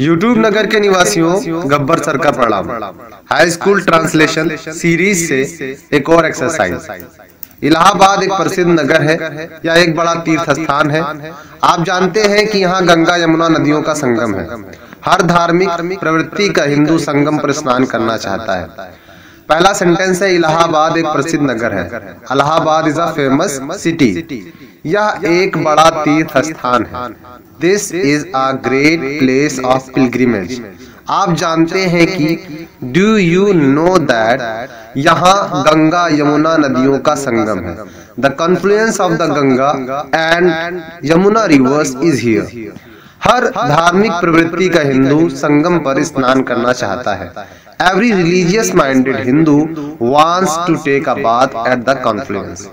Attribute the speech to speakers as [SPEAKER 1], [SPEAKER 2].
[SPEAKER 1] YouTube नगर के निवासियों, Gabbar sir का प्रणाम। हाई स्कूल ट्रांसलेशन सीरीज़ से एक और एक्सरसाइज इलाहाबाद एक प्रसिद्ध नगर है, या एक बड़ा तीर्थ स्थान है। आप जानते हैं कि यहाँ गंगा यमुना नदियों का संगम है। हर धार्मिक प्रवृत्ति का हिंदू संगम पर स्नान करना चाहता है। पहला सेंटेंस है, इलाहाबाद एक प्रसिद्ध नगर है। Allahabad is a famous city यह एक बड़ा तीर्थ स्थान है। This is a great place of pilgrimage आप जानते हैं कि डू यू नो दैट यहाँ गंगा यमुना नदियों का संगम है? The confluence of the Ganga and Yamuna rivers is here हर धार्मिक प्रवृत्ति का हिंदू संगम पर स्नान करना चाहता है। Every religious minded Hindu wants to take a bath at the confluence